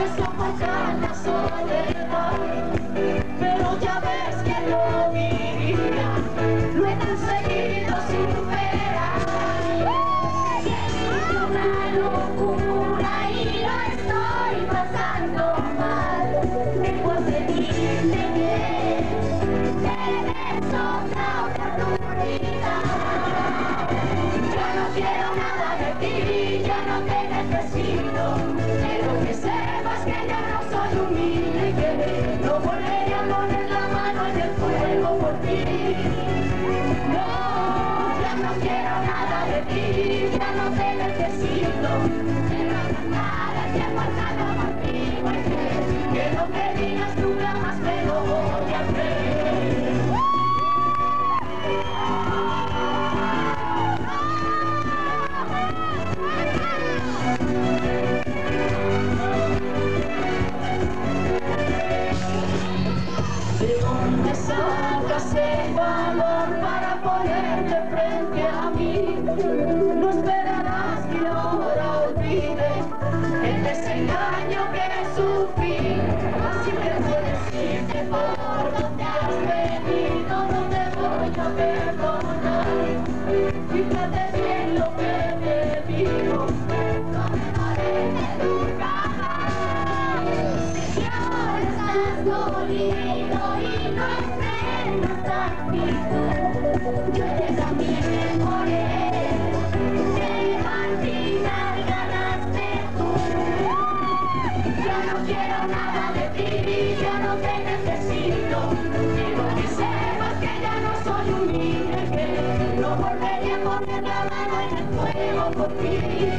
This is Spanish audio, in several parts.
incapaz de fuego por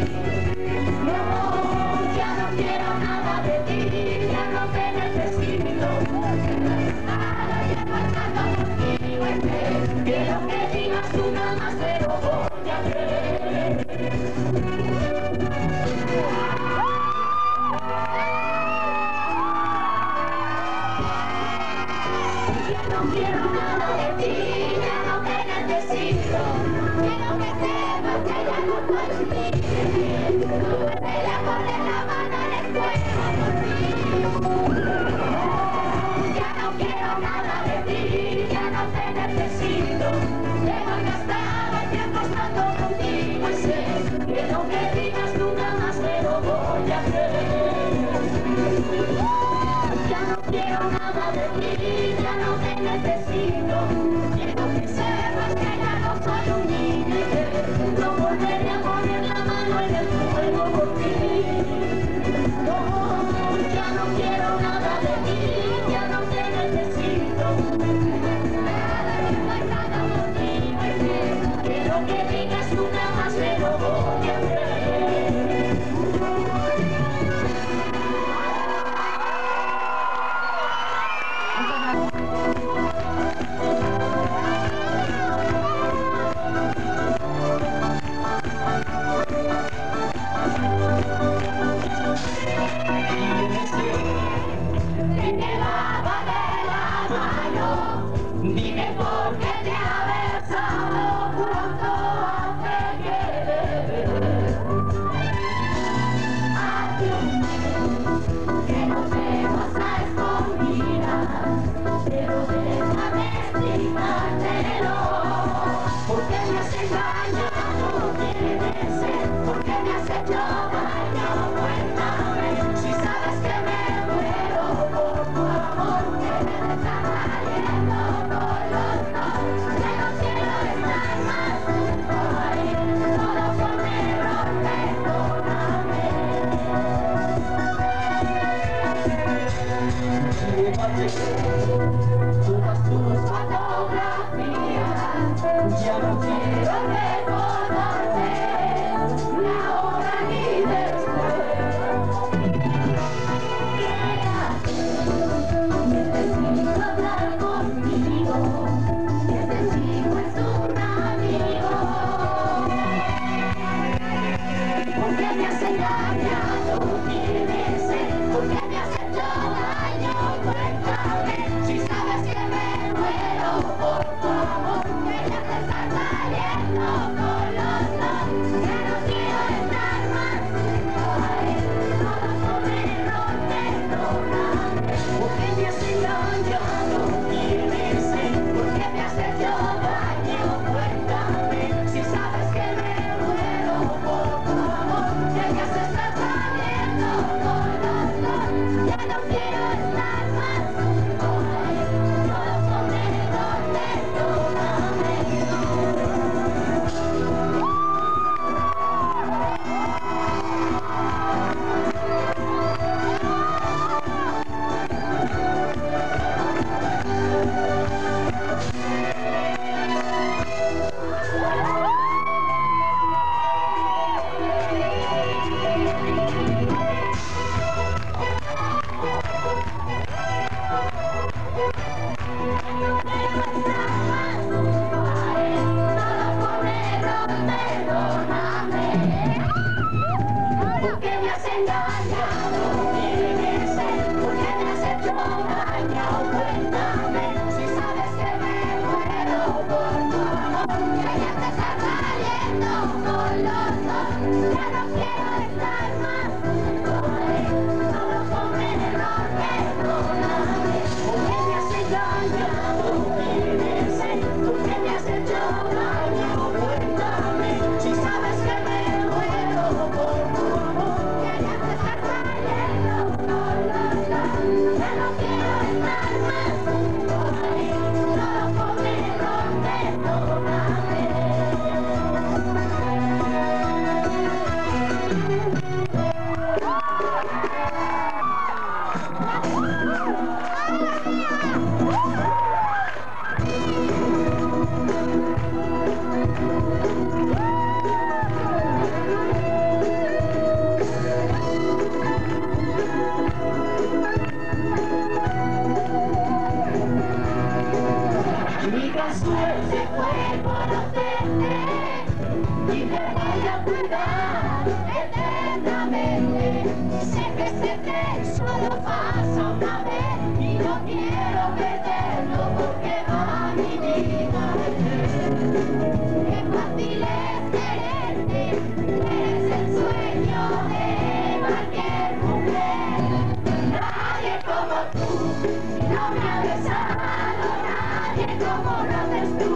nadie como lo haces tú.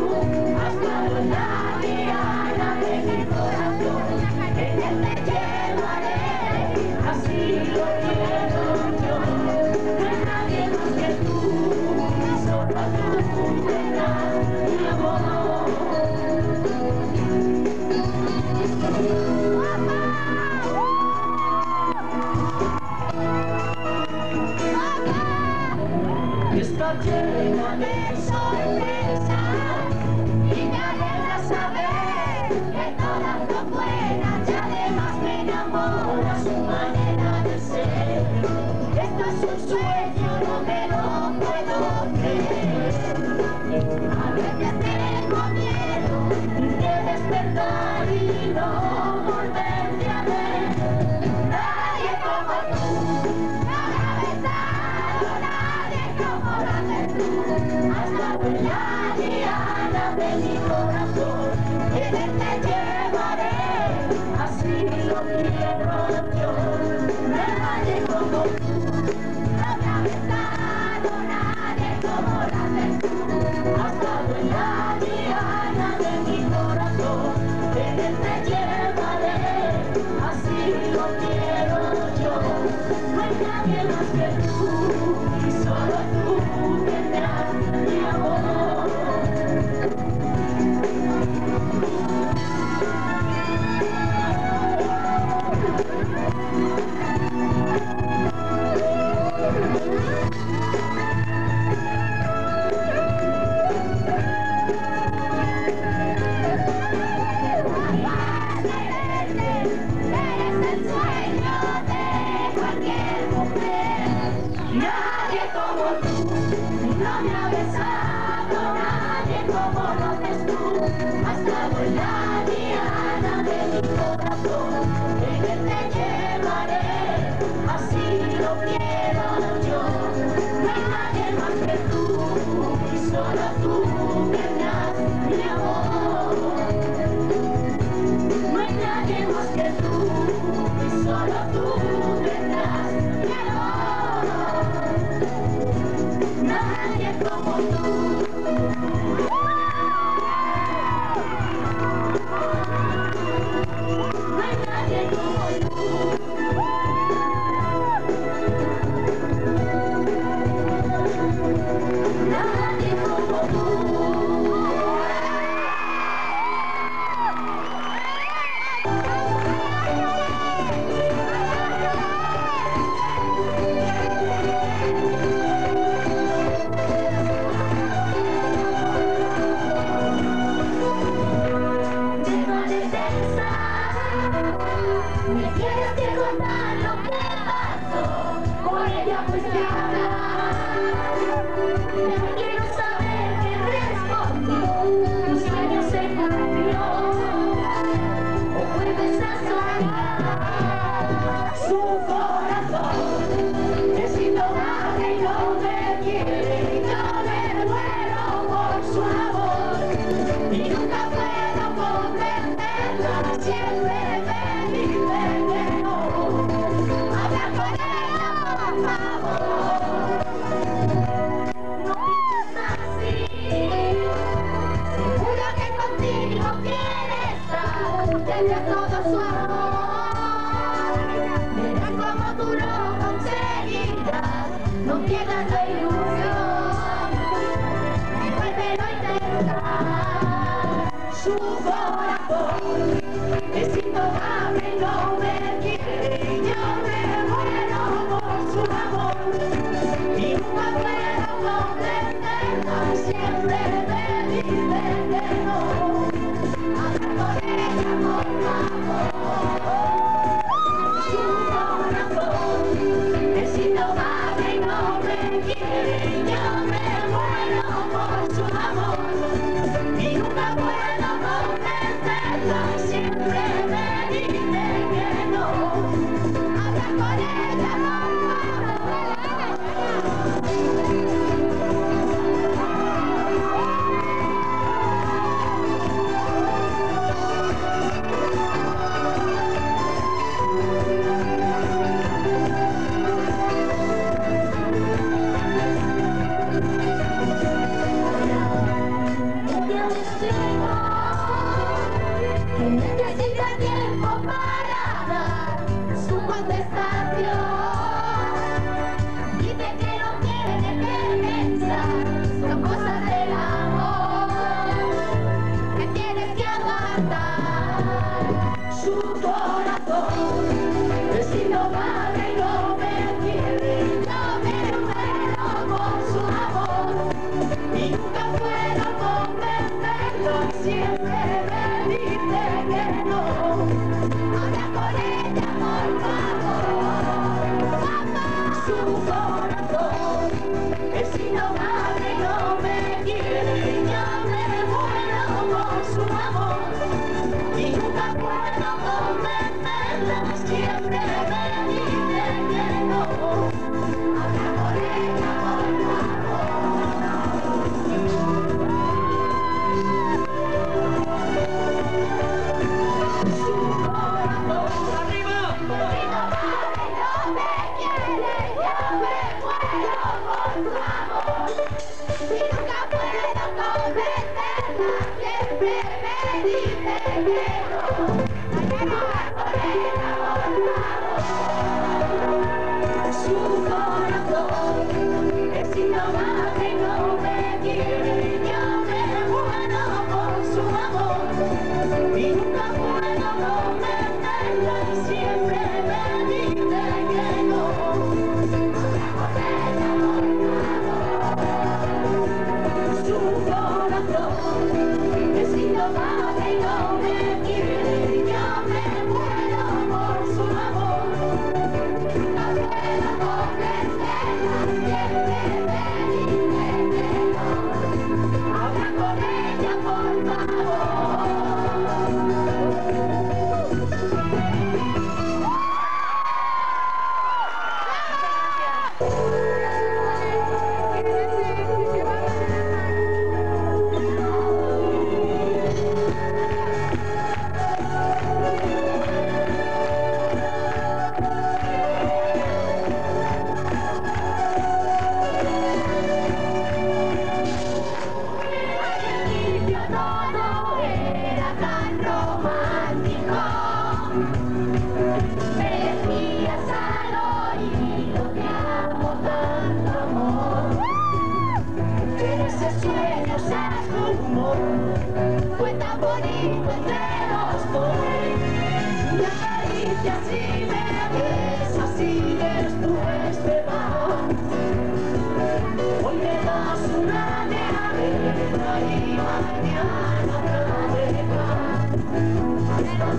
Nadie como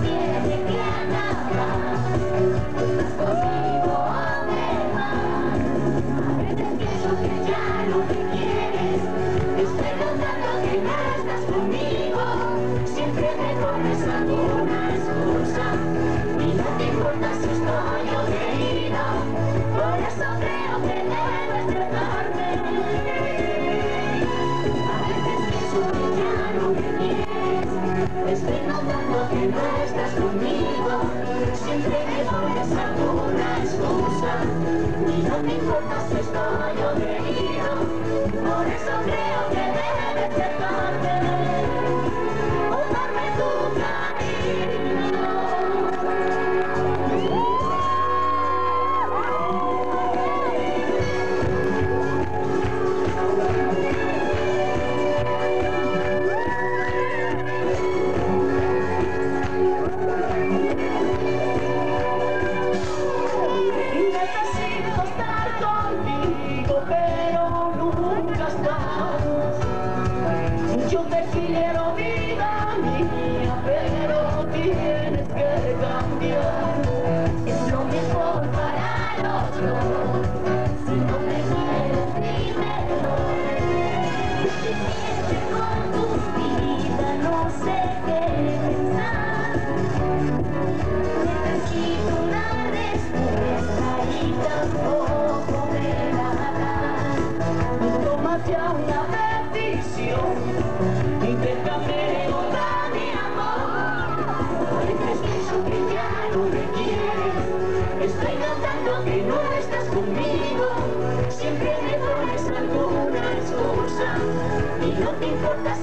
Yeah.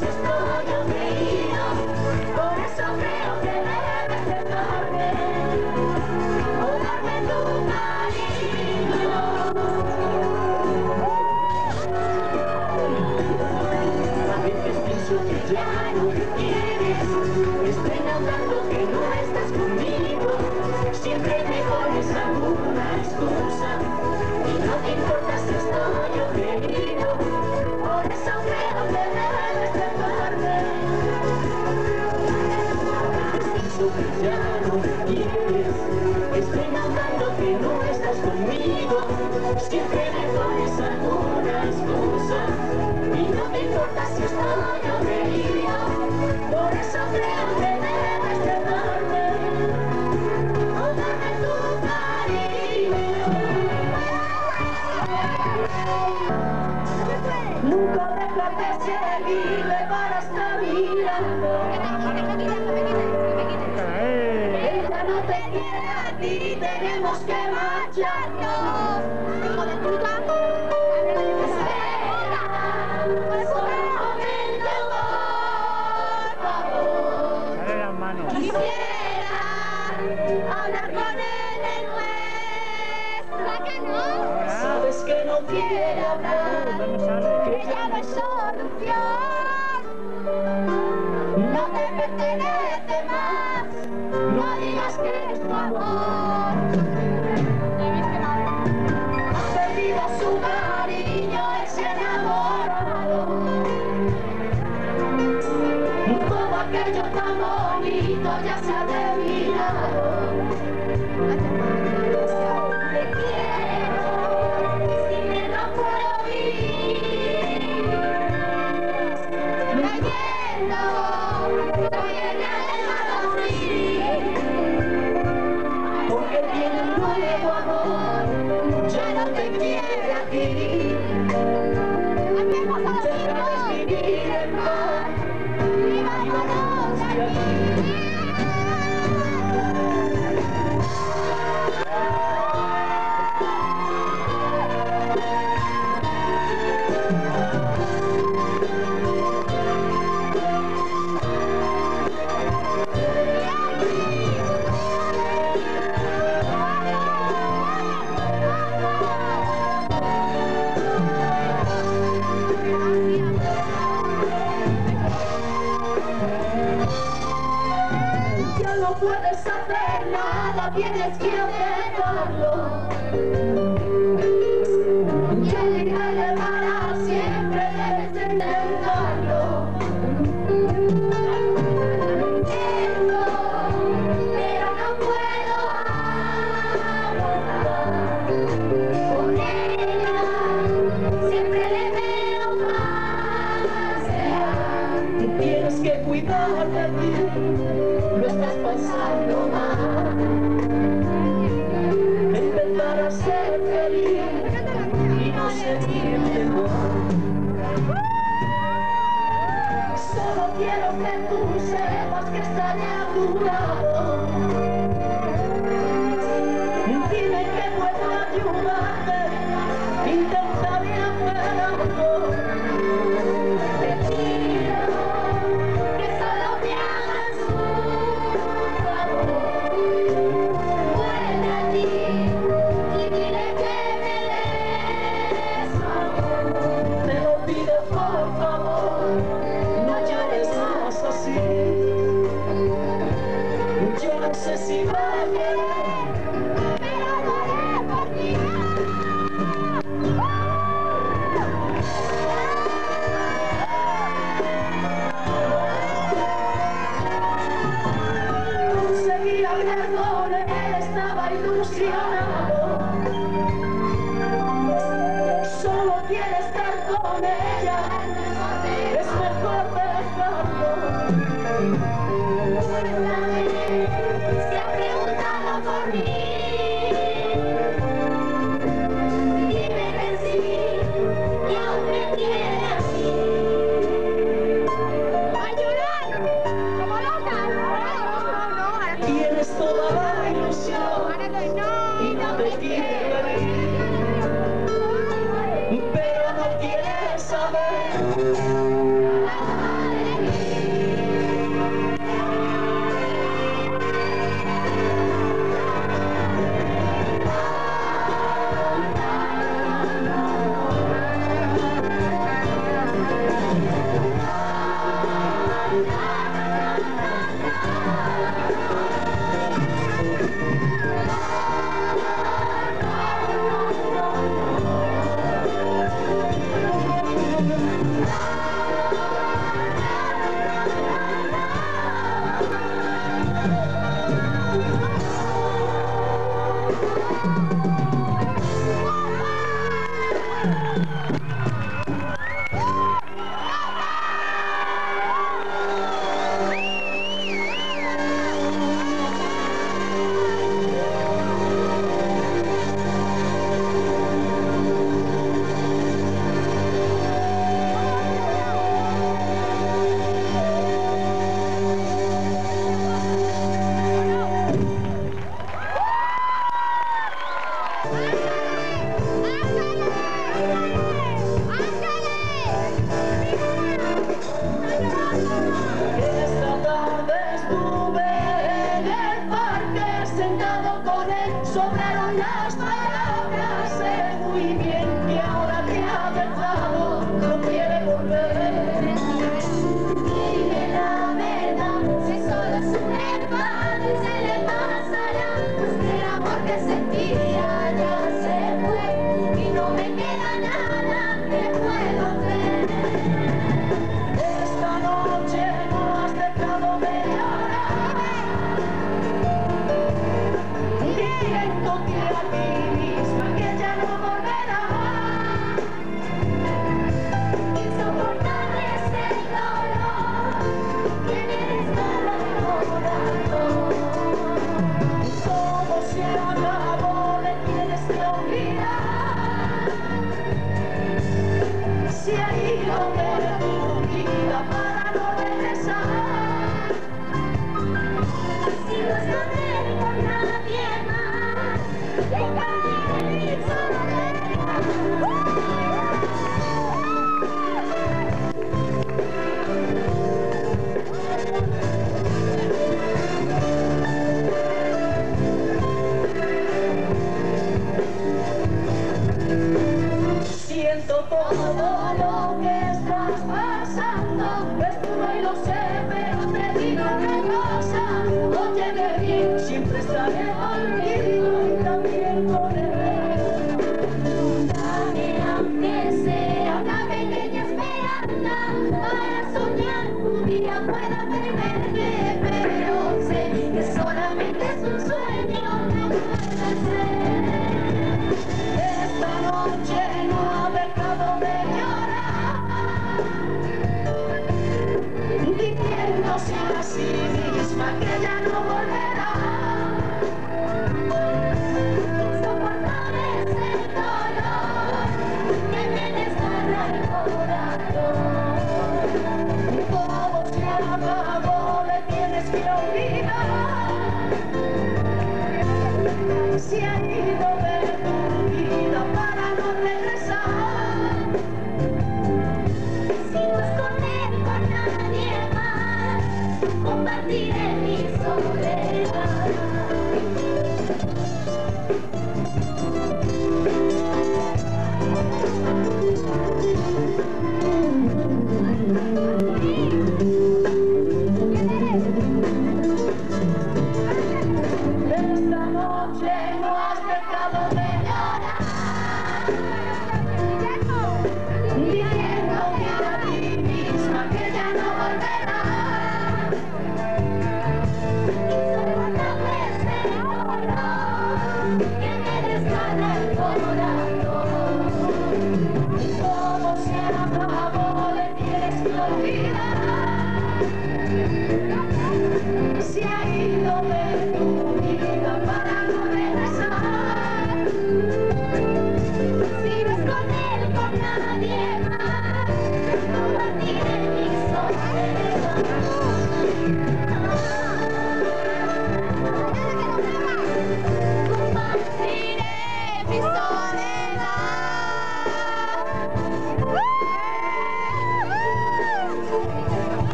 Te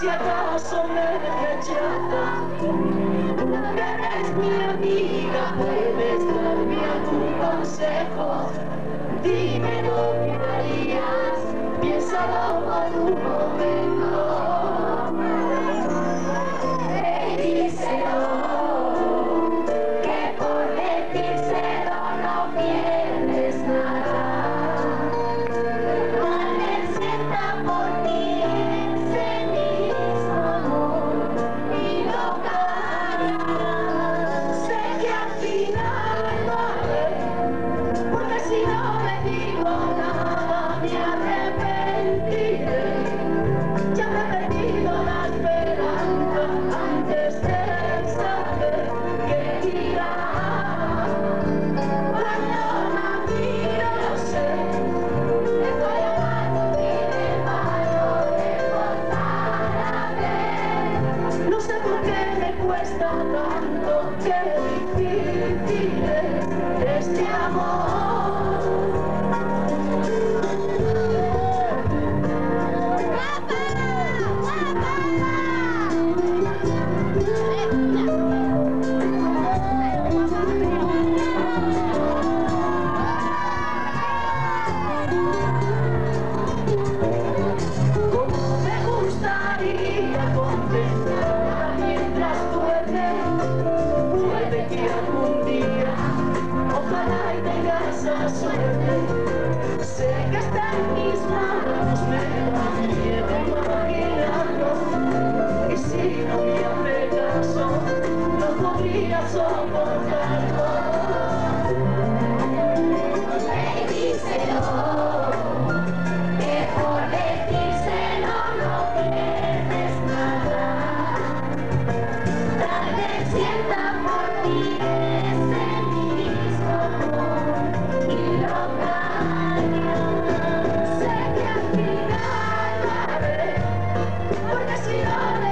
Por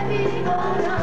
be gone.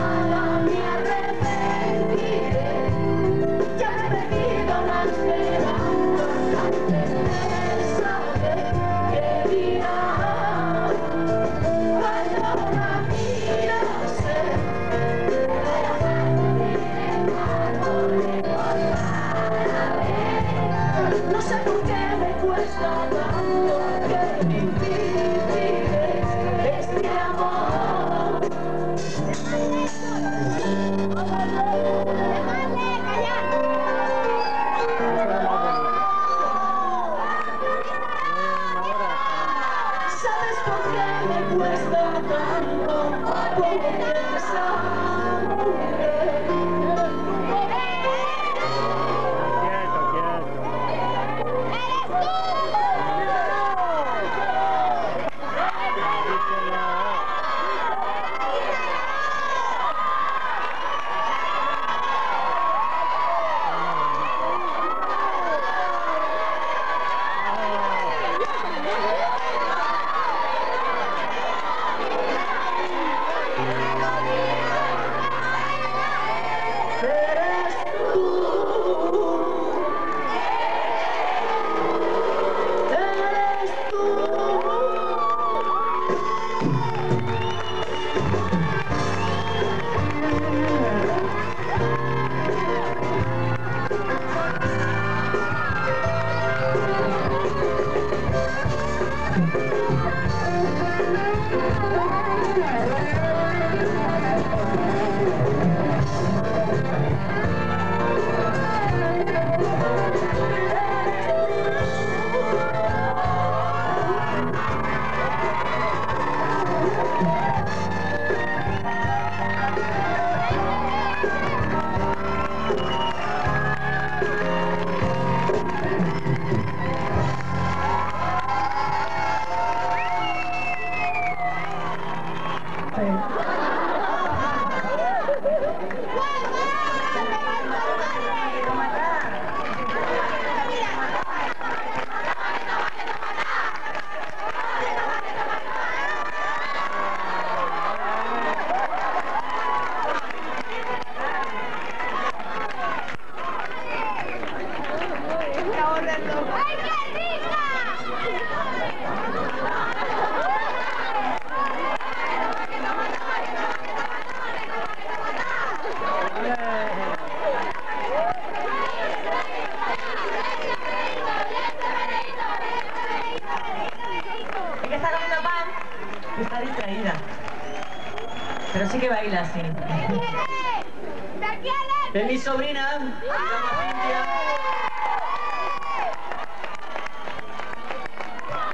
Es mi sobrina.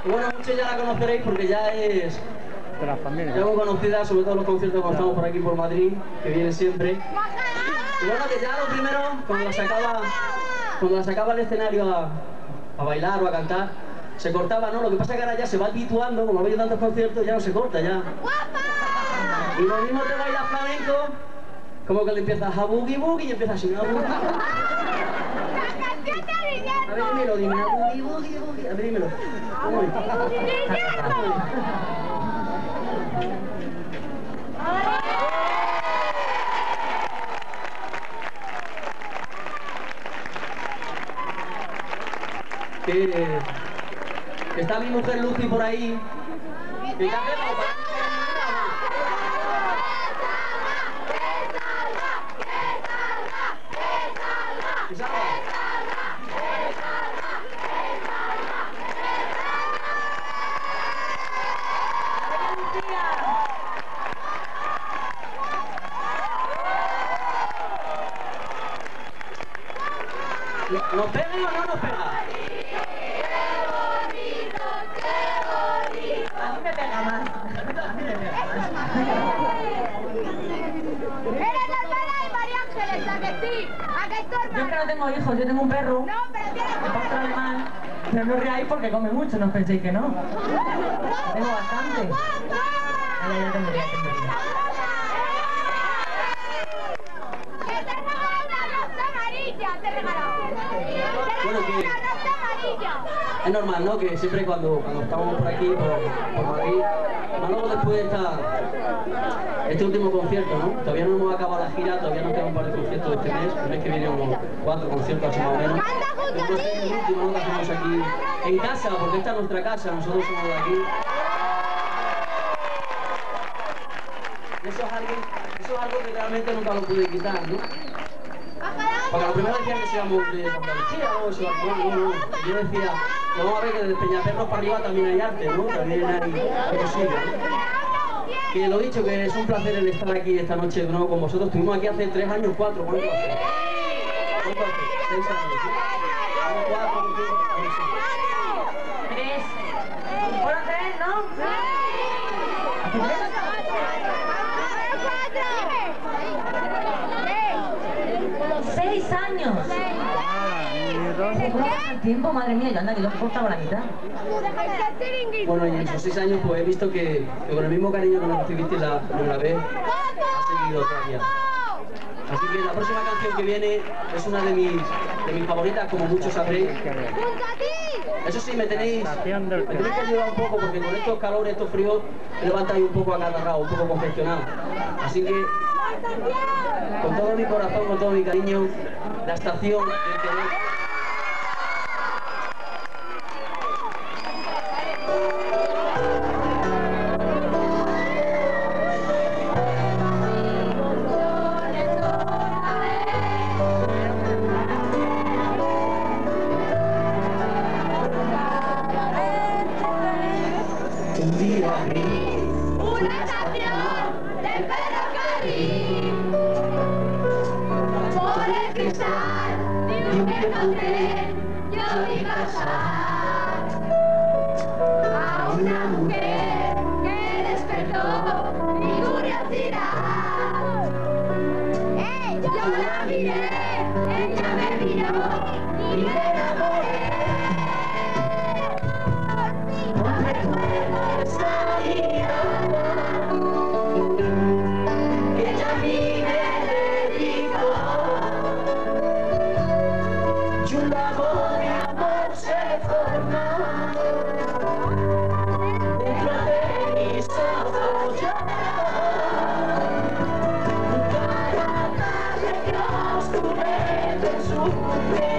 Y bueno, muchos ya la conoceréis porque ya es De las familias. ya muy conocida, sobre todo en los conciertos cuando estamos por aquí por Madrid, que viene siempre. Y bueno, que ya lo primero, cuando la sacaba, cuando la sacaba al escenario a, a bailar o a cantar, se cortaba, ¿no? Lo que pasa es que ahora ya se va habituando, como ha habido tantos conciertos, ya no se corta, ya. Y lo mismo te baila como que le empiezas a boogie boogie y empiezas así, a boogie. A ver, dímelo, dímelo, boogie boogie boogie. A ver, dímelo. ¿Cómo es? Que, que está mi mujer Lucy por ahí. Que cantemos, que salga. ¿Nos pega o no nos pega? A mí me pega más. A mí me pega más. Eres la hermana de María Ángeles, ¿a que sí? ¿A que es tu Yo es que hermana? no tengo hijos, yo tengo un perro. No, pero tienes Un pastor alemán. Pero no reáis porque come mucho, no os penséis que no. Tengo bastante. ya, ya tengo, ya tengo. ¡Que te he regalado una rosa amarilla! ¡Te he regalado! ¡Te he Bueno, que- regalado una rosa amarilla! Es normal, ¿no? Que siempre cuando, cuando estamos por aquí, por, por Madrid, Manolo después de esta, este último concierto, ¿no? Todavía no hemos acabado la gira, todavía nos quedan un par de conciertos este mes, el mes que viene unos cuatro conciertos más o menos. Entonces es el último ¿no? que hacemos aquí en casa, porque esta es nuestra casa, nosotros somos de aquí. Eso es algo, eso es algo que realmente nunca lo pude quitar, ¿no? Porque lo primero decían que seamos de Andalucía, ¿no? Yo decía, vamos a ver que desde Peñaperros para arriba también hay arte, ¿no? También hay cosillas. Que lo dicho, que es un placer el estar aquí esta noche de nuevo con vosotros. Estuvimos aquí hace tres años, cuatro, ¿cuánto hace ¿sí? Como cuatro, cinco, no sé. Tres. Fueron tres, ¿no? Seis años. ¿Cómo pasa el tiempo? Madre mía, yo anda que yo he cortado la mitad. Bueno, y en esos seis años pues he visto que, que con el mismo cariño que nos recibiste la primera vez, ha seguido todavía. Así que la próxima canción que viene es una de mis, de mis favoritas, como muchos sabréis. Eso sí, me tenéis, me tenéis que ayudar un poco porque con estos calores, estos fríos, me levantáis un poco acatarrado, un poco congestionado. Así que, con todo mi corazón, con todo mi cariño, la estación del querer. você.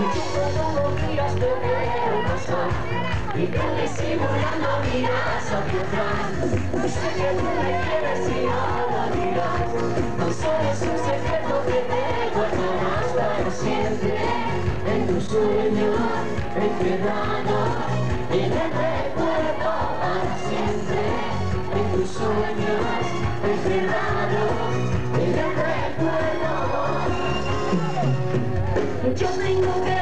Y que simulando miradas obtendrán Sé que tú me quieres y no lo dirás No solo es un secreto que te guardarás para siempre En tu sueño, entregado Y en el recuerdo para siempre En tus sueños, entregado jungle girl.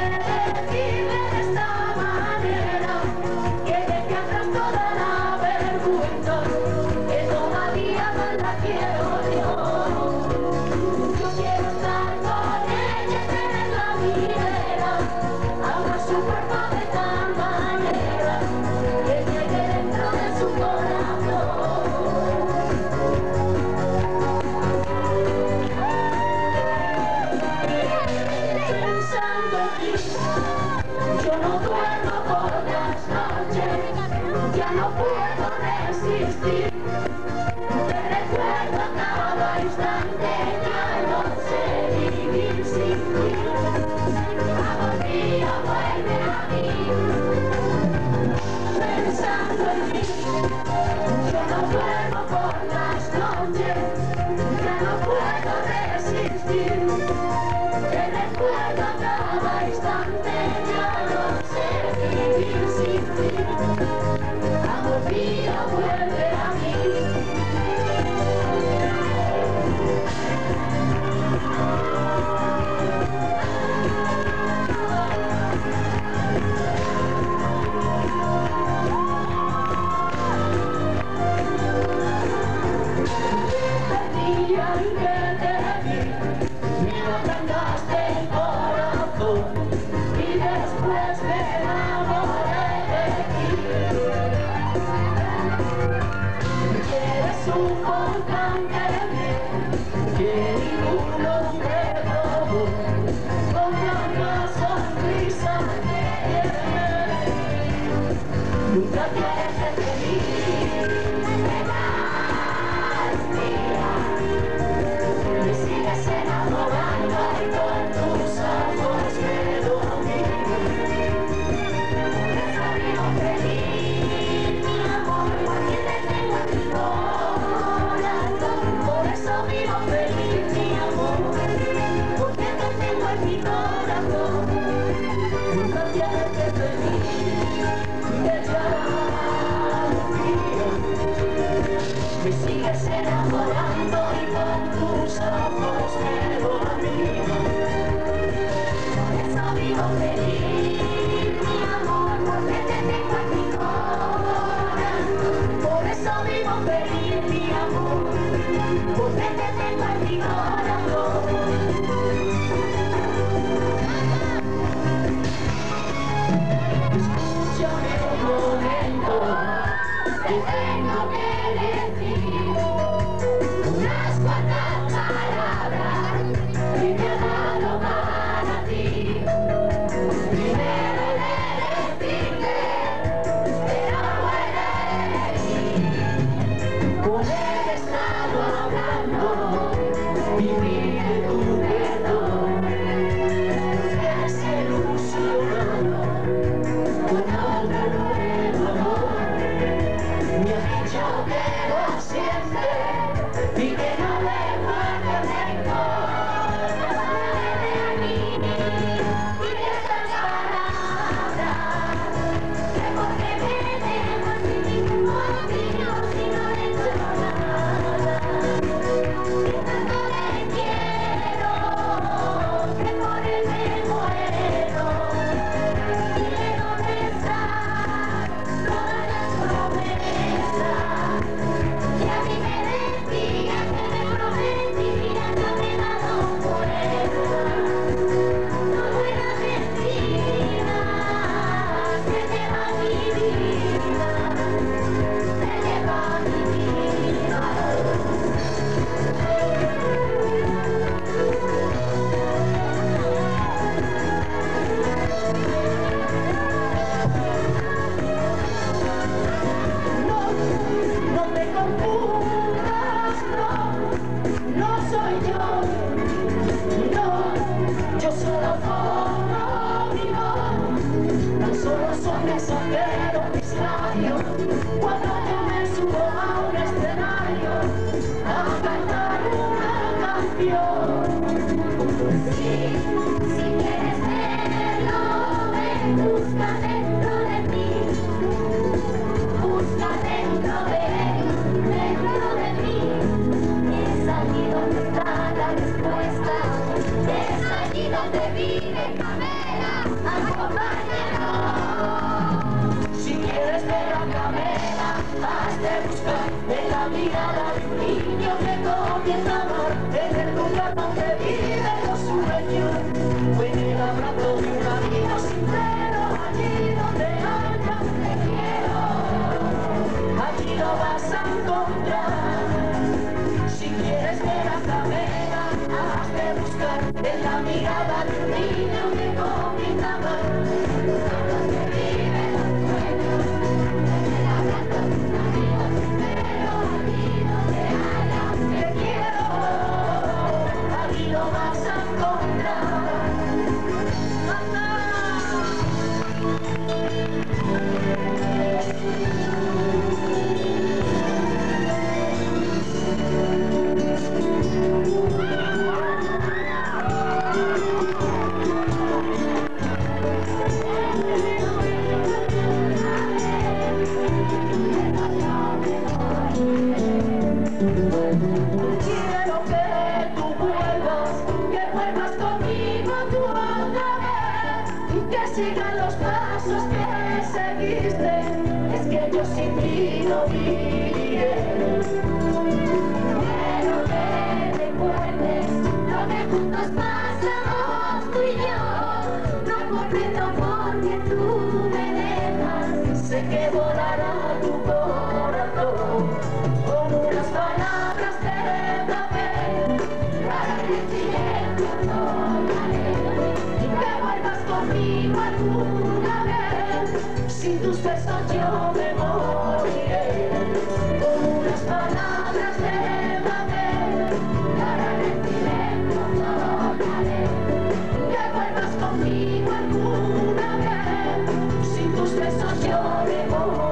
chore, vou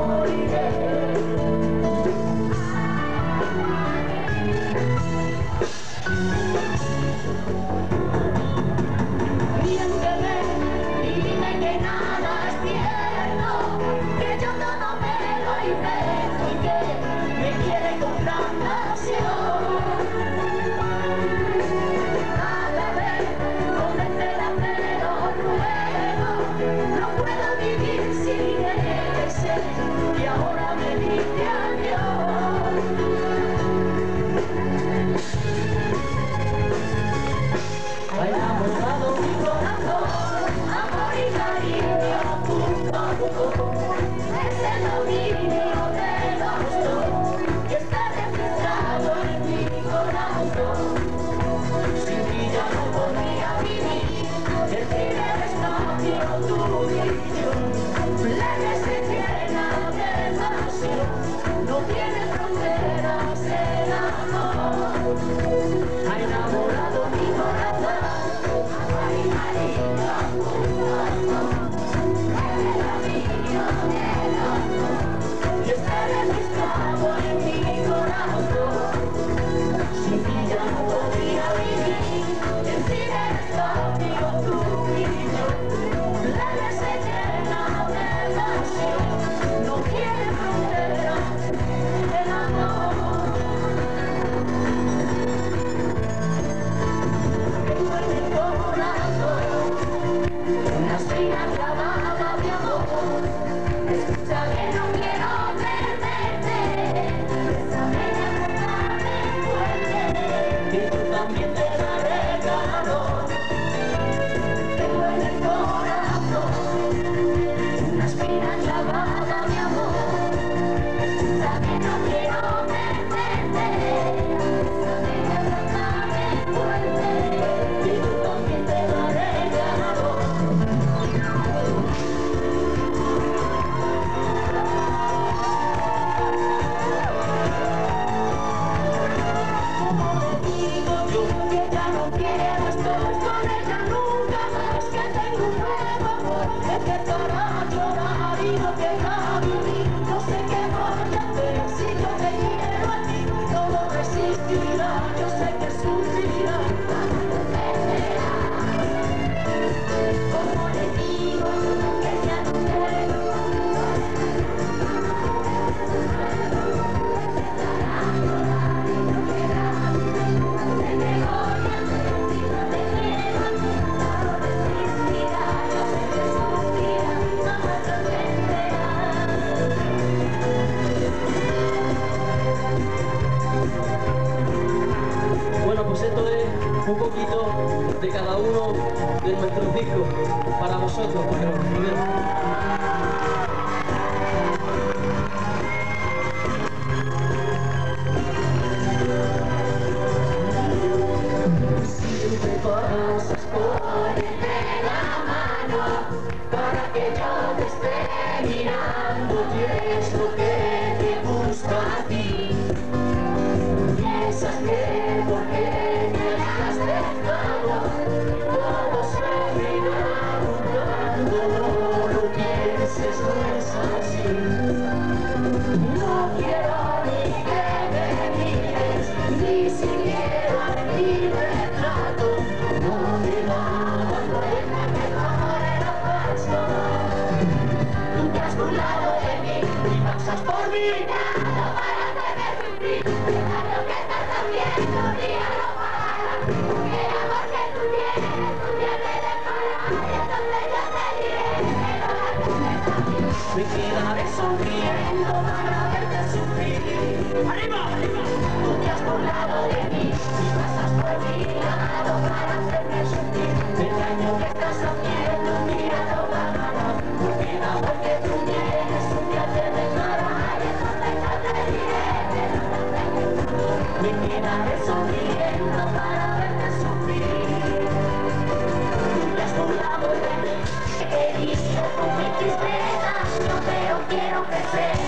quiero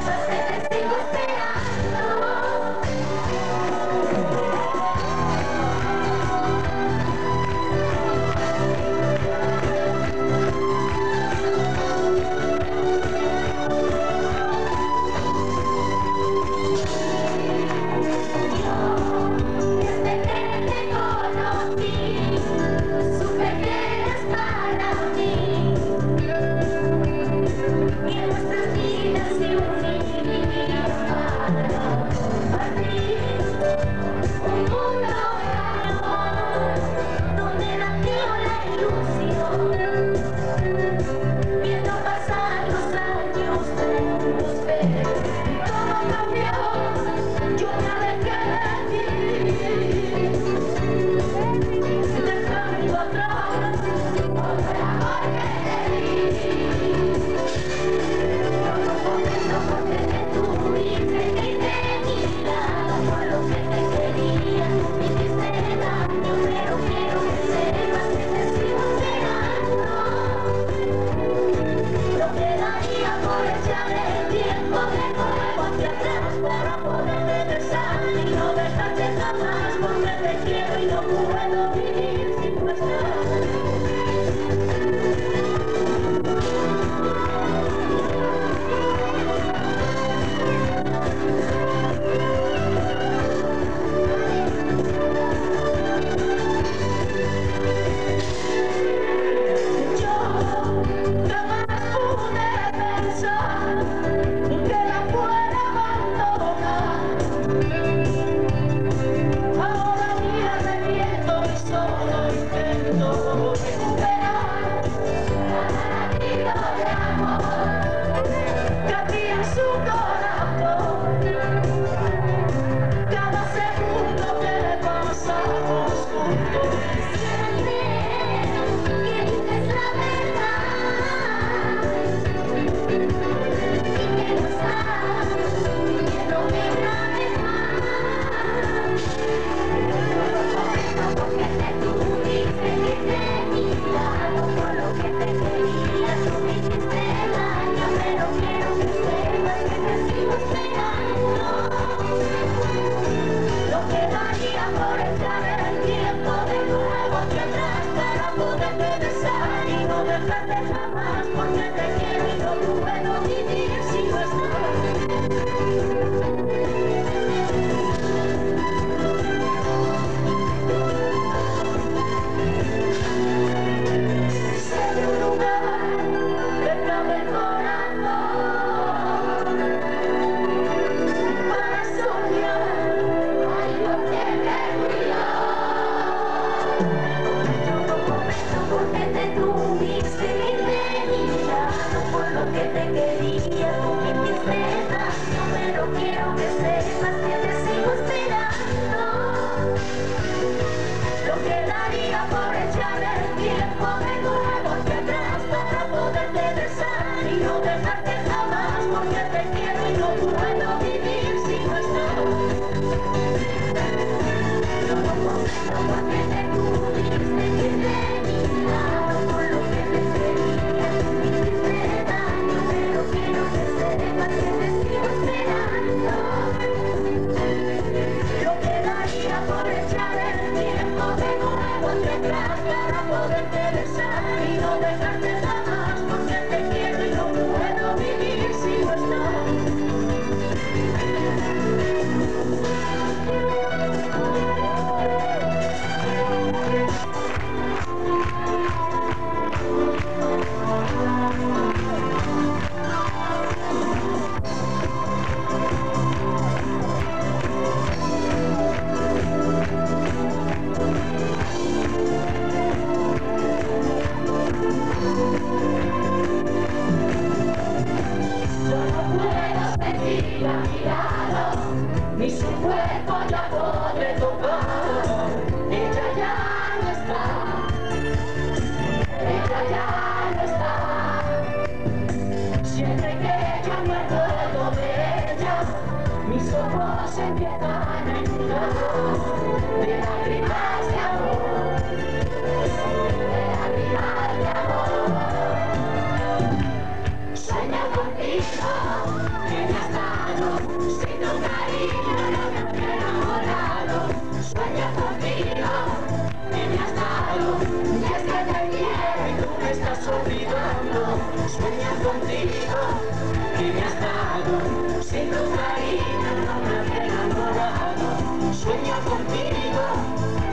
sueño contigo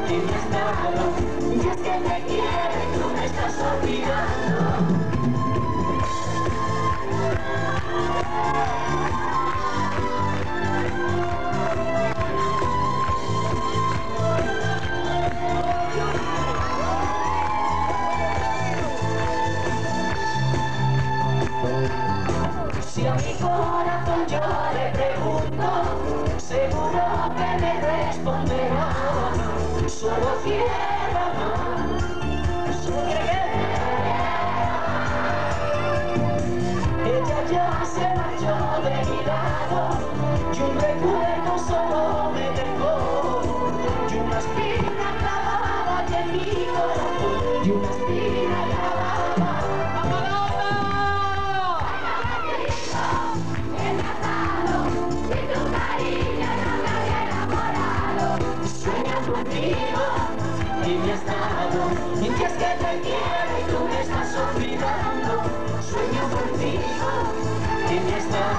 y no es malo, y es que me quiero y tú me estás olvidando. Si a mi corazón llore solo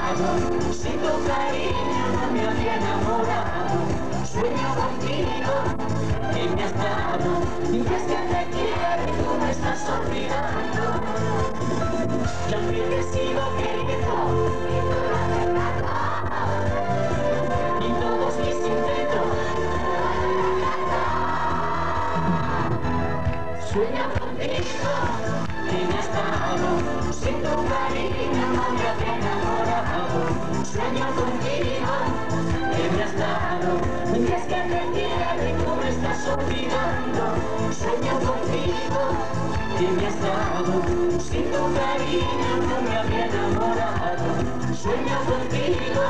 enamorado, si tu cariño me había enamorado, sueño contigo que me has dado, dices que te quiero y tú me estás olvidando, yo te sigo queriendo. olvidado Sin tu cariño no me había enamorado Sueño contigo.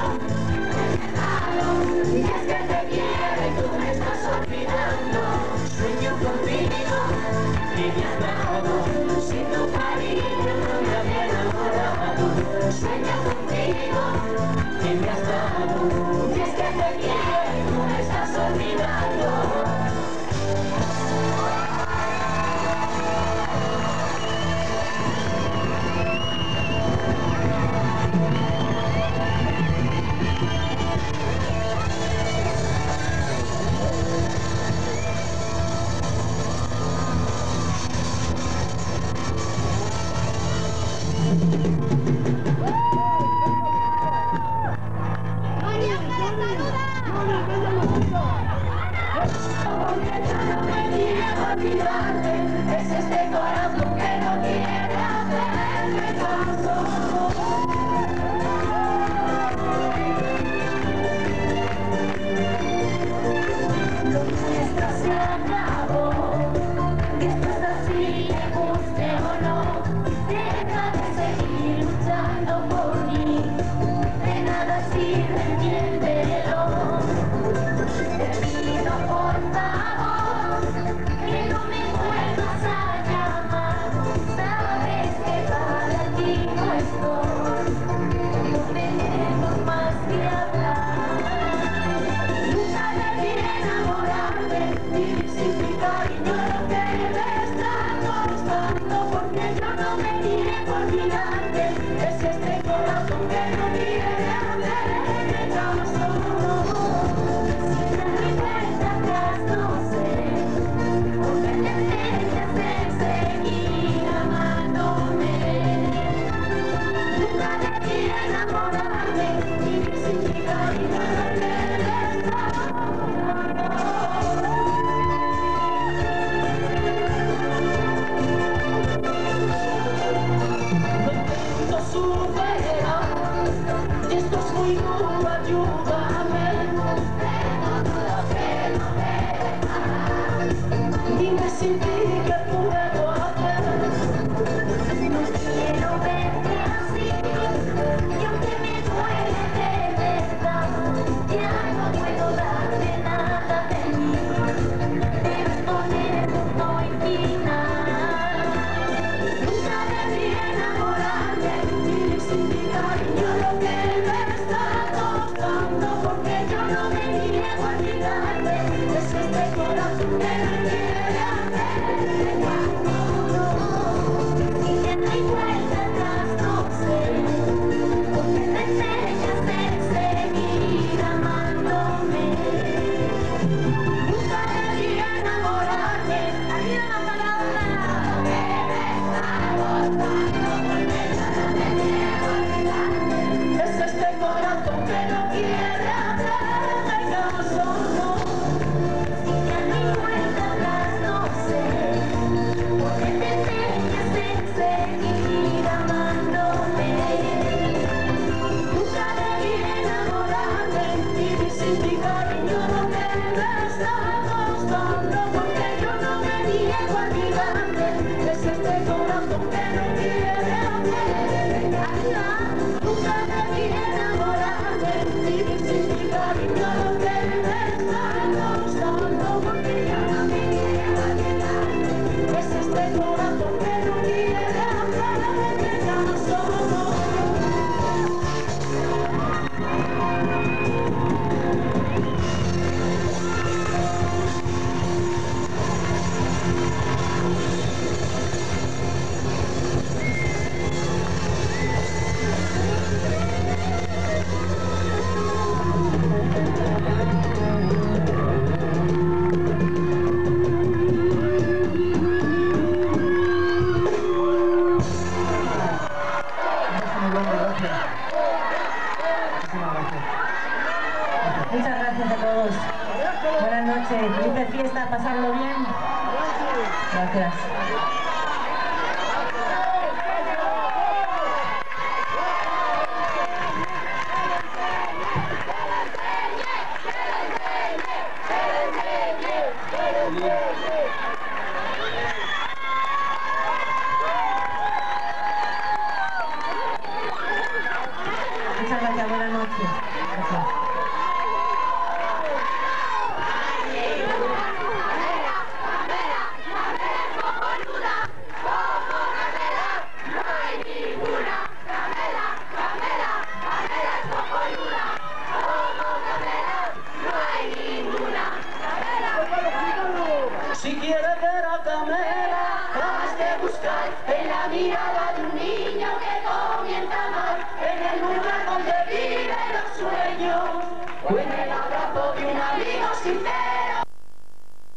Y es que te quiero y tú me estás olvidando. Sueño contigo Y me has dado Sin tu cariño no me había enamorado Sueño contigo Y me has dado Y es que te quiero y tú me estás olvidando.